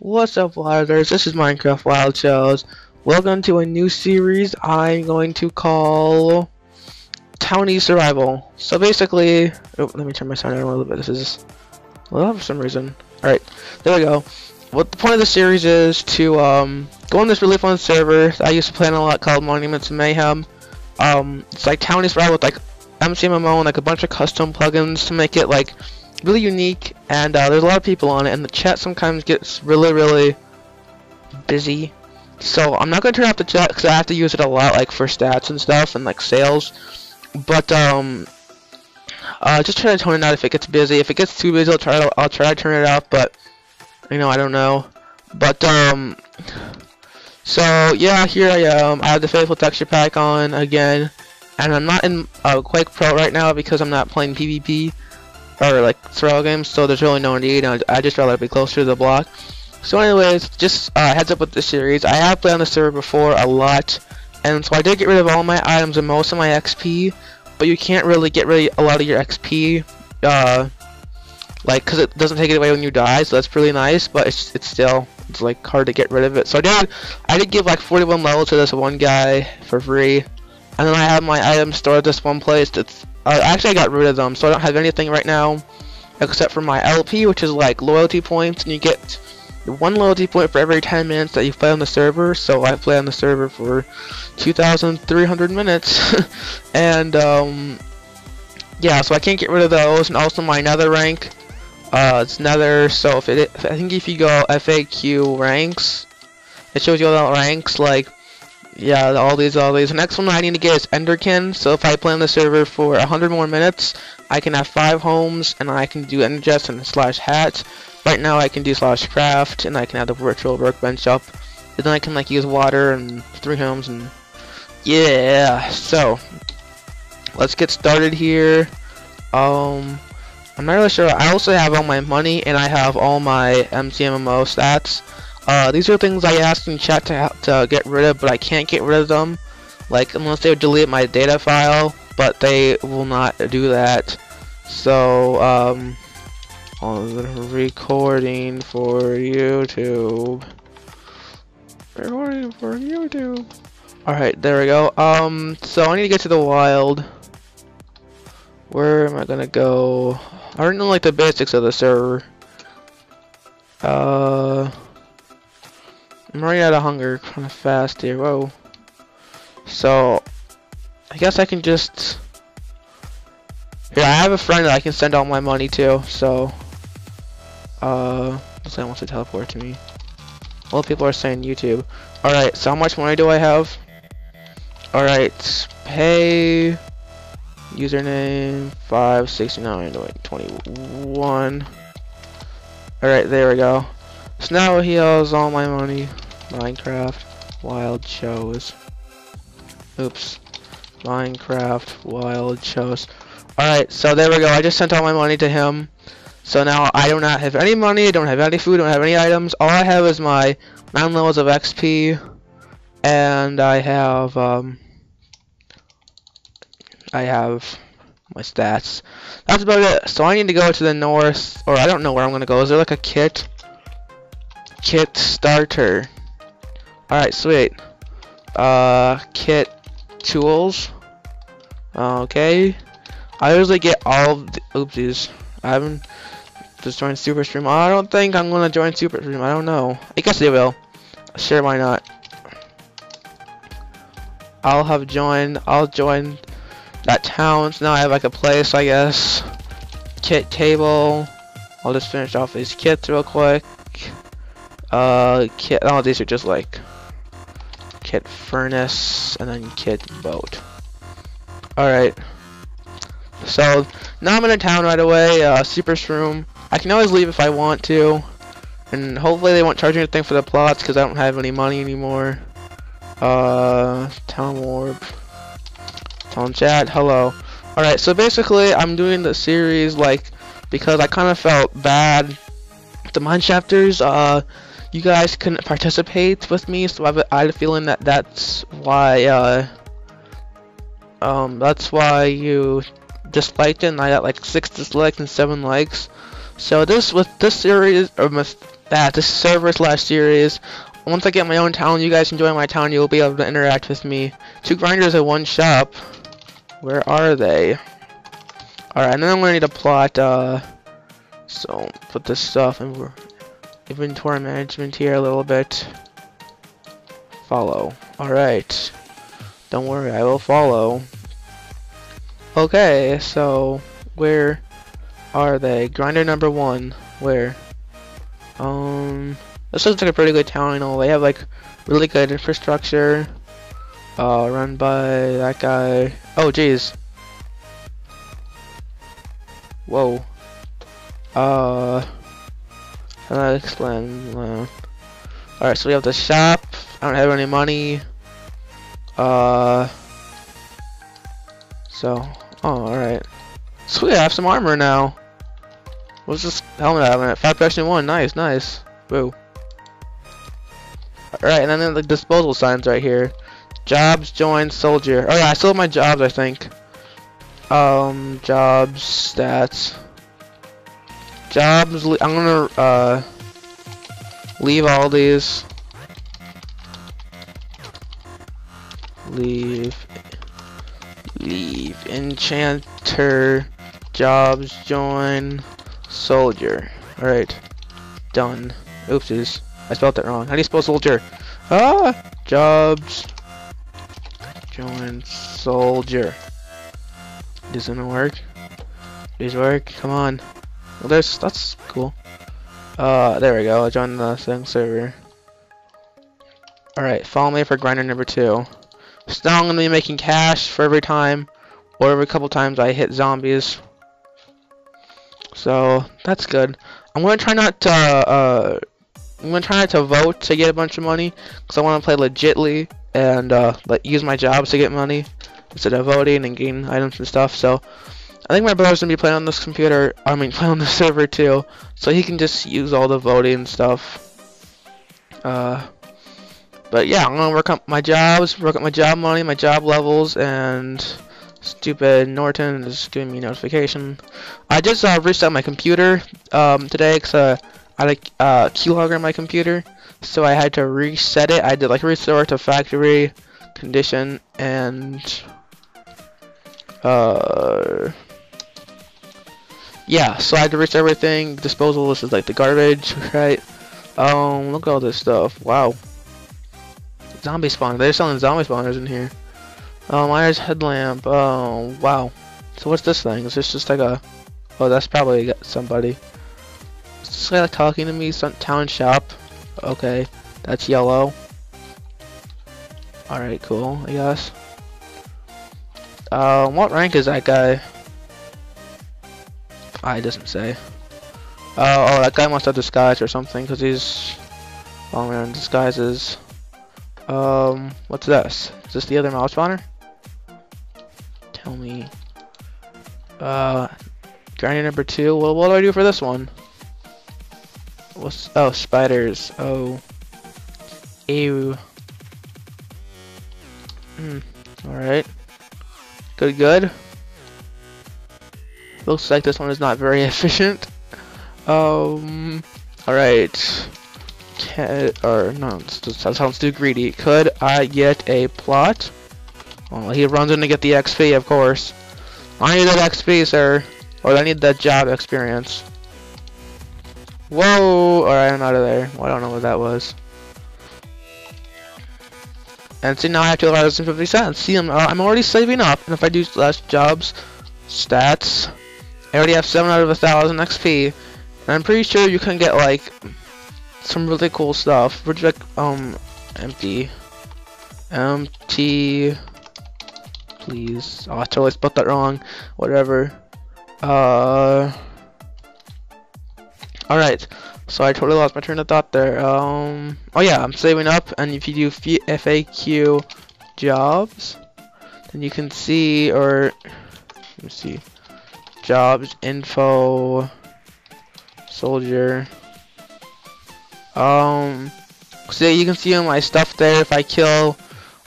What's up Wilders, this is Minecraft Wild Shows. Welcome to a new series I'm going to call Towny Survival. So basically, oh, let me turn my sound down a little bit, this is, well for some reason. Alright, there we go. What the point of the series is to um, go on this really fun server I used to play on a lot called Monuments Mayhem. Um, it's like Towny Survival with like MCMMO and like a bunch of custom plugins to make it like really unique, and uh, there's a lot of people on it, and the chat sometimes gets really, really busy. So I'm not gonna turn off the chat because I have to use it a lot, like for stats and stuff, and like sales. But um, uh, just try to tone it out if it gets busy. If it gets too busy, I'll try to I'll try to turn it off. But you know, I don't know. But um, so yeah, here I am. I have the faithful texture pack on again, and I'm not in uh, Quake Pro right now because I'm not playing PvP or like survival games, so there's really no need. I, just rather be closer to the block. So anyways, just uh, heads up with this series. I have played on the server before a lot, and so I did get rid of all my items and most of my XP, but you can't really get rid of a lot of your XP, uh, like, because it doesn't take it away when you die, so that's really nice, but it's, it's still, it's like hard to get rid of it. So I did, I did give like 41 levels to this one guy for free, and then I have my items stored at this one place that's uh, actually, I got rid of them, so I don't have anything right now except for my LP, which is like loyalty points, and you get one loyalty point for every 10 minutes that you play on the server. So I play on the server for 2,300 minutes, and um, yeah, so I can't get rid of those. And also my Nether rank, uh, it's Nether. So if it, I think if you go FAQ ranks, it shows you all the ranks like yeah, all these, all these. The next one I need to get is Enderkin. So if I play on the server for 100 more minutes, I can have five homes, and I can do Enderchest and slash hat. Right now I can do slash craft, and I can have the virtual workbench up. And then I can like use water and three homes, and yeah. So let's get started here. Um, I'm not really sure. I also have all my money, and I have all my MCMMO stats. Uh, these are things I asked in chat to, to get rid of, but I can't get rid of them. Like, unless they delete my data file, but they will not do that. So, um, recording for YouTube. Recording for YouTube. Alright, there we go. Um, so I need to get to the wild. Where am I gonna go? I don't know like the basics of the server. Uh... Running out of hunger kind of fast here. Whoa. So, I guess I can just... Here, I have a friend that I can send all my money to, so... Uh, this guy wants to teleport to me. All people are saying YouTube. Alright, so how much money do I have? Alright, pay... Username 569 21. Alright, there we go. So now he has all my money. Minecraft Wild Shows. Oops. Minecraft Wild Shows. Alright, so there we go. I just sent all my money to him. So now I do not have any money, I don't have any food, I don't have any items. All I have is my 9 levels of XP. And I have, um... I have my stats. That's about it. So I need to go to the north, or I don't know where I'm going to go. Is there like a kit? Kit starter. Alright, sweet. Uh, kit tools. Okay. I usually get all the, oopsies. I haven't just joined Super Stream. I don't think I'm gonna join Super Stream. I don't know. I guess they will. Sure, why not? I'll have joined. I'll join that town. So now I have like a place, I guess. Kit table. I'll just finish off these kits real quick. Uh, kit. Oh, these are just like kit furnace, and then kit boat. Alright. So, now I'm in a town right away, uh, super shroom. I can always leave if I want to. And hopefully they won't charge me anything for the plots because I don't have any money anymore. Uh, town warp. Town chat, hello. Alright, so basically I'm doing the series like because I kind of felt bad. The mine chapters, uh, you guys couldn't participate with me, so I, I had a feeling that that's why, uh, um, that's why you disliked it, and I got like six dislikes and seven likes. So this with this series, or with that this server slash series. Once I get my own town, you guys enjoy my town. You'll be able to interact with me. Two grinders at one shop. Where are they? Alright, and then I'm gonna need a plot. Uh, so put this stuff in inventory management here a little bit. Follow. Alright. Don't worry, I will follow. Okay, so where are they? Grinder number one. Where? Um, this looks like a pretty good town. You know, they have like really good infrastructure. Uh, run by that guy. Oh, jeez. Whoa. Uh, I explain? Uh, Alright, so we have the shop. I don't have any money. Uh, so, oh, alright. So we have some armor now. What's this helmet having it? 5 protection 1, nice, nice. Woo. Alright, and then the disposal signs right here. Jobs, join, soldier. Oh yeah, I sold my jobs, I think. Um, jobs, stats. Jobs, I'm gonna, uh, leave all these. Leave. Leave. Enchanter. Jobs, join. Soldier. Alright. Done. Oopsies. I spelled that wrong. How do you spell soldier? Ah! Jobs. Join soldier. Doesn't work. Please work. Come on. Well, there's that's cool. Uh, there we go. I joined the thing server. Alright, follow me for grinder number two. So now I'm gonna be making cash for every time, or every couple times I hit zombies. So that's good. I'm gonna try not to. Uh, I'm gonna try not to vote to get a bunch of money, cause I want to play legitly and uh, let use my jobs to get money instead of voting and getting items and stuff. So I think my brother's gonna be playing on this computer. I mean, playing on the server too, so he can just use all the voting stuff. Uh, but yeah, I'm gonna work on my jobs, work on my job money, my job levels, and Stupid Norton is giving me notification. I just uh, reset my computer um, today because uh, I had a uh, keylogger on my computer, so I had to reset it. I did like restore to factory condition and uh yeah. So I had to reset everything. Disposal this is like the garbage, right? Um, look at all this stuff. Wow. Zombie spawn. They're selling zombie spawners in here. Oh, Myers headlamp. Oh, wow. So what's this thing? Is this just like a... Oh, that's probably somebody. Is this guy like talking to me? Some town shop. Okay, that's yellow. Alright, cool, I guess. Uh, what rank is that guy? I ah, doesn't say. Uh, oh, that guy must have disguise or something, because he's... Oh man, disguises. Um, what's this? Is this the other mouse spawner? Tell me. Uh, grinder number two. Well, what do I do for this one? What's oh spiders? Oh, ew. Hmm. All right. Good. Good. Looks like this one is not very efficient. Um. All right. Can or no, that sounds too greedy. Could I get a plot? Well, he runs in to get the XP, of course. I need that XP, sir. Or I need that job experience. Whoa! Alright, I'm out of there. Well, I don't know what that was. And see, now I have $2.50. cents. See, I'm, uh, I'm already saving up. And if I do less jobs, stats, I already have 7 out of a 1,000 XP. And I'm pretty sure you can get, like, some really cool stuff. Which, like, um, empty. Empty please. Oh, I totally spelled that wrong. Whatever. Uh. Alright. So I totally lost my train of thought there. Um. Oh yeah, I'm saving up, and if you do FAQ jobs, then you can see, or let me see, jobs info soldier. Um. So you can see my stuff there. If I kill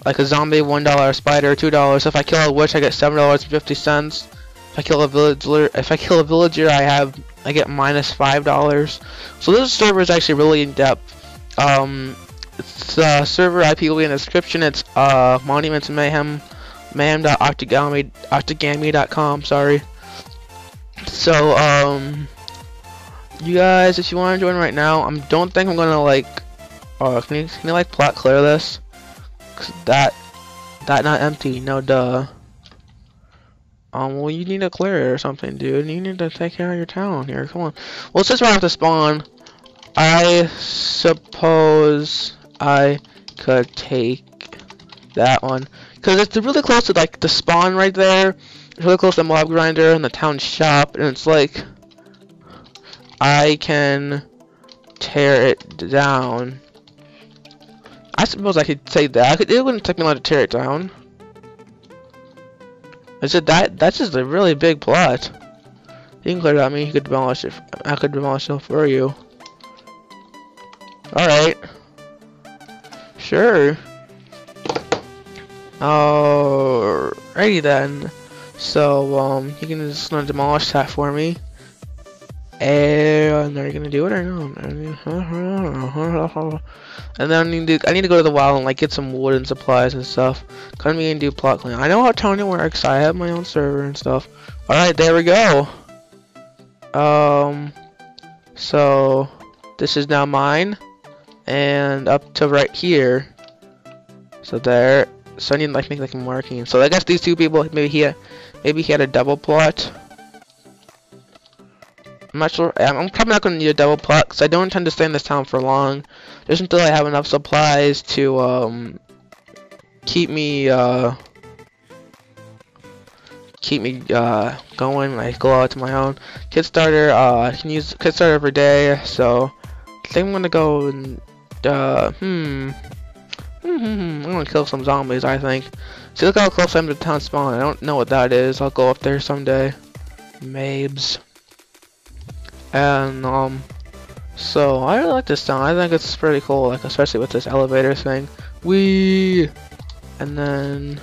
like a zombie, one dollar, spider, two dollars. If I kill a witch, I get seven dollars and fifty cents. If I kill a villager, if I kill a villager, I have I get minus five dollars. So this server is actually really in depth. Um, it's the uh, server IP will be in the description. It's uh Monuments Mayhem mayhem.octogami.com. Sorry. So um, you guys, if you want to join right now, I don't think I'm gonna like. Oh, can you can you like plot clear this? Cause that that not empty. No duh. Um, well, you need to clear it or something, dude. You need to take care of your town here. Come on. Well, since we're off to spawn, I suppose I could take that one. Because it's really close to, like, the spawn right there. Really close to the mob grinder and the town shop. And it's like, I can tear it down. I suppose I could say that. It wouldn't take me long to tear it down. I said that that's just a really big plot. You can clear it out. Mean, you could demolish it. I could demolish it for you. All right. Sure. Alrighty then. So um, you can just gonna demolish that for me. And are you gonna do it or no? And then I need to I need to go to the wild and like get some wood and supplies and stuff. Come me and do plot clean. I know how Tony works. I have my own server and stuff. All right, there we go. Um, so this is now mine, and up to right here. So there. So I need like make like marking. So I guess these two people maybe he maybe he had a double plot. I'm not sure. I'm probably not going to need a double plot because I don't intend to stay in this town for long. Just until I have enough supplies to um, keep me uh, keep me uh, going. Like go out to my own Kickstarter. Uh, I can use kit starter every day. So I think I'm gonna go and uh, hmm. Hmm. hmm, hmm. I'm gonna kill some zombies, I think. See, look how close I am to town spawn. I don't know what that is. I'll go up there someday. Mabes. And, um, so, I really like this town. I think it's pretty cool, like, especially with this elevator thing. We And then...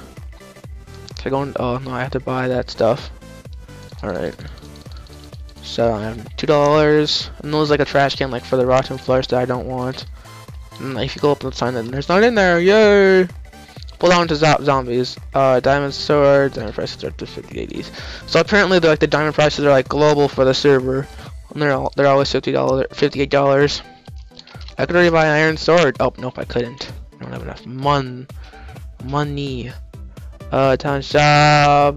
Can I go in? Oh, no, I have to buy that stuff. Alright. So, I have $2. And there's, like, a trash can, like, for the rotten flesh that I don't want. And if you go up the sign, then there's not in there. Yay! Pull down to zap zombies. Uh, diamond sword, diamond prices are to 50 80s. So apparently, like the diamond prices are like global for the server. And they're all, they're always fifty dollars, fifty-eight dollars. I could already buy an iron sword. Oh nope, I couldn't. I don't have enough mon money. Uh, town shop.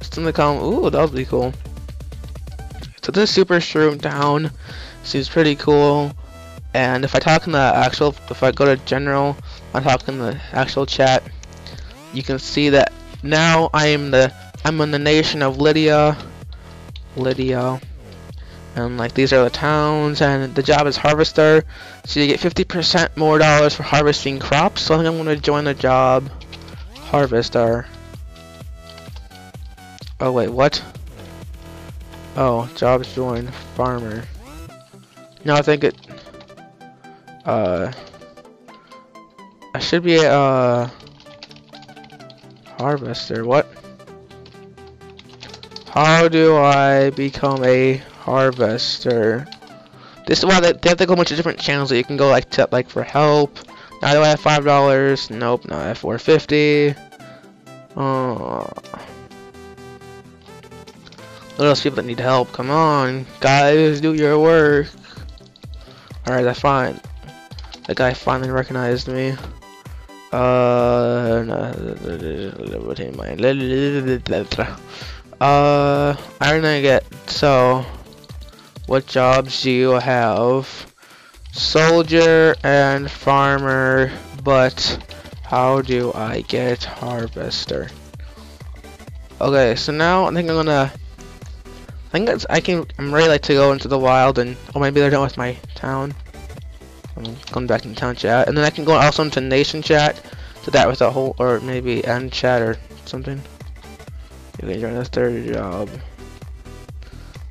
Something come. Ooh, that would be cool. So this super shroom town seems pretty cool. And if I talk in the actual, if I go to general, I talk in the actual chat, you can see that now I am the, I'm in the nation of Lydia. Lydia. And like these are the towns and the job is harvester. So you get 50% more dollars for harvesting crops. So I think I'm gonna join the job harvester. Oh wait what? Oh jobs join farmer. No I think it uh I should be a uh, harvester what how do I become a harvester. This is why they, they have like a bunch of different channels that you can go like to like for help. Now do I have five dollars? Nope, now I have four fifty. Oh. Look at those people that need help. Come on, guys, do your work. Alright, that's fine. The guy finally recognized me. Uh, uh, I don't get so. What jobs do you have? Soldier and farmer, but how do I get harvester? Okay, so now I think I'm gonna. I think I can. I'm ready like to go into the wild and or maybe they're done with my town. Going back in town chat, and then I can go also into nation chat. So that was a whole, or maybe end chat or something. You can join the third job.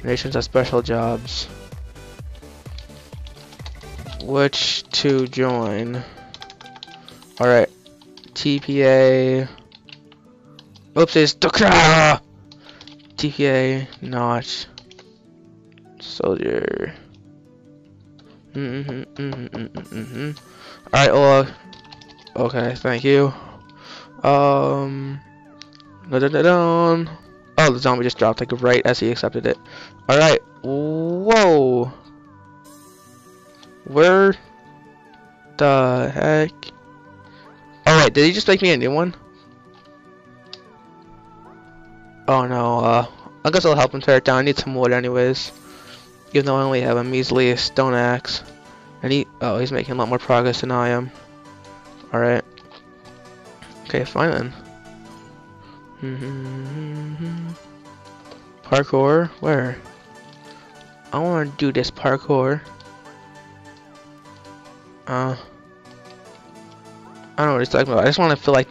Nations have special jobs. Which to join? Alright. TPA. Oopsies. TPA not soldier. Mm-hmm, mm-hmm, mm-hmm, mm-hmm. Alright, well, okay, thank you. Um, da -da -da. Oh, the zombie just dropped like right as he accepted it. Alright, whoa. Where the heck? Wait, did he just make me a new one? Oh no, uh, I guess I'll help him tear it down. I need some wood anyways. Even though I only have a measly stone axe. And he, oh, he's making a lot more progress than I am. Alright. Okay, fine then. parkour? Where? I want to do this parkour. Uh, I don't know what he's talking about. I just want to feel like,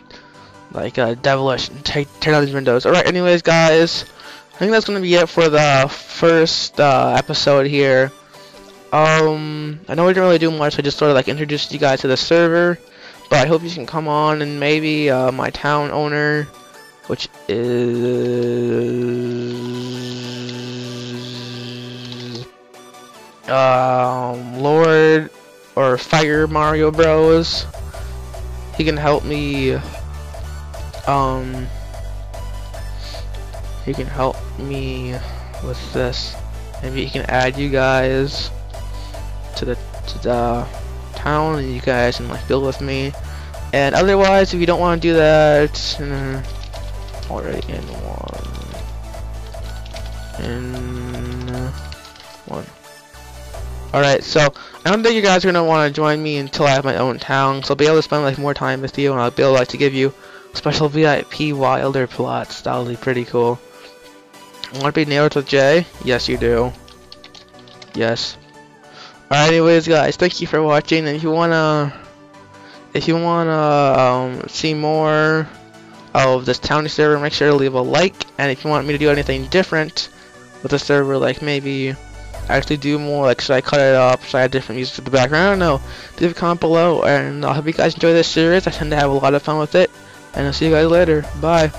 like uh, devilish and take tear down these windows. All right. Anyways, guys, I think that's gonna be it for the first uh, episode here. Um, I know we didn't really do much. I just sort of like introduced you guys to the server, but I hope you can come on and maybe uh, my town owner, which is um Lord or Fire Mario Bros. He can help me. Um, he can help me with this. Maybe he can add you guys to the to the town, and you guys can like build with me. And otherwise, if you don't want to do that, uh, already in one, in one. Alright, so I don't think you guys are going to want to join me until I have my own town, so I'll be able to spend like more time with you, and I'll be able like, to give you special VIP wilder plots. That'll be pretty cool. Want to be nailed with J? Yes, you do. Yes. Alright, anyways, guys, thank you for watching, if you wanna, if you wanna um, see more of this Towny server, make sure to leave a like, and if you want me to do anything different with the server, like maybe actually do more? Like, should I cut it up? Should I have different music to the background? I don't know. Leave a comment below, and I hope you guys enjoy this series. I tend to have a lot of fun with it, and I'll see you guys later. Bye.